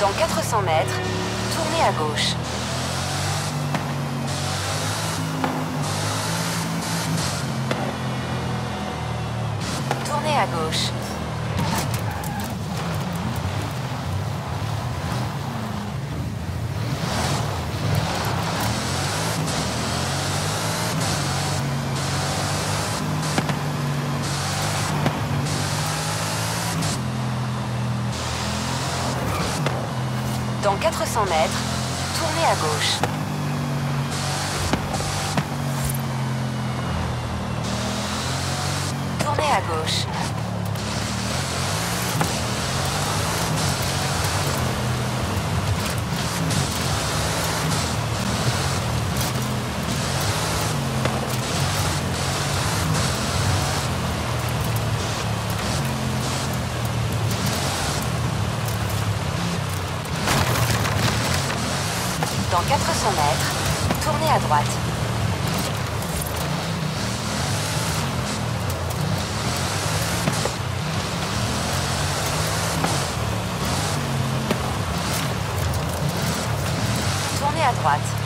Dans 400 mètres, tournez à gauche. Tournez à gauche. 400 mètres, tournez à gauche. Tournez à gauche. Dans 400 mètres, tournez à droite. Tournez à droite.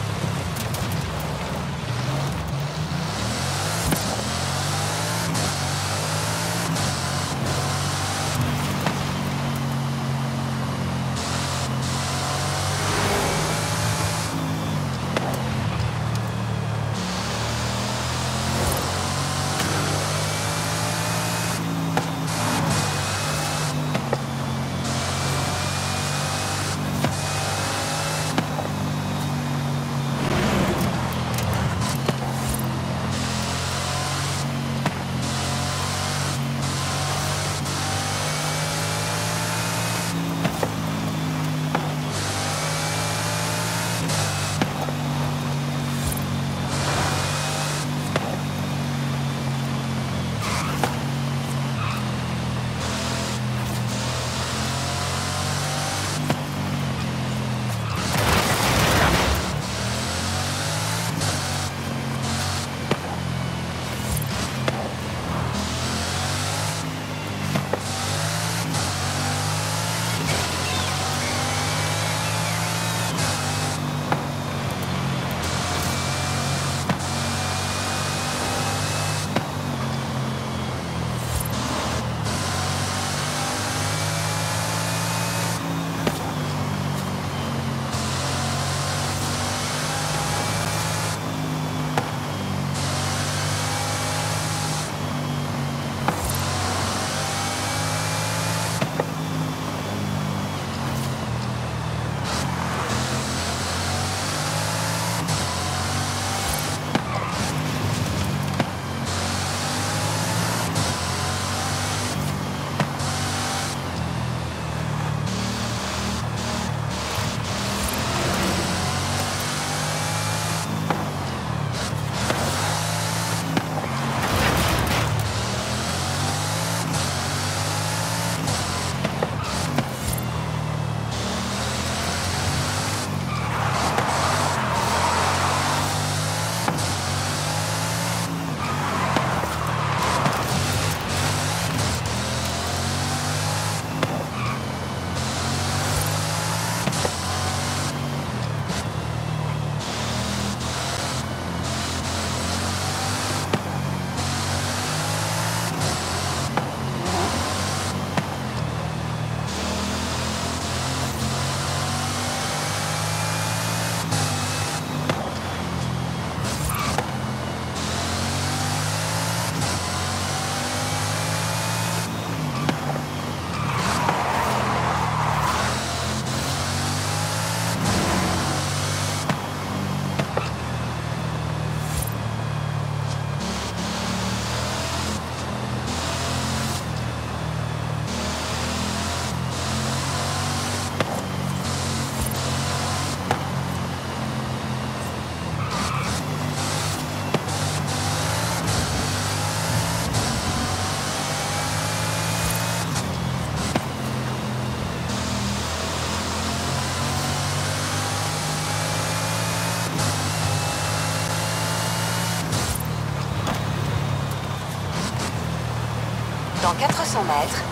400 mètres,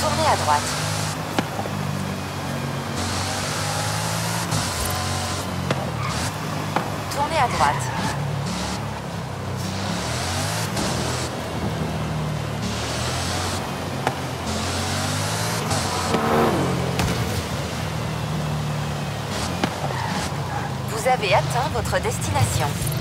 tournez à droite. Tournez à droite. Vous avez atteint votre destination.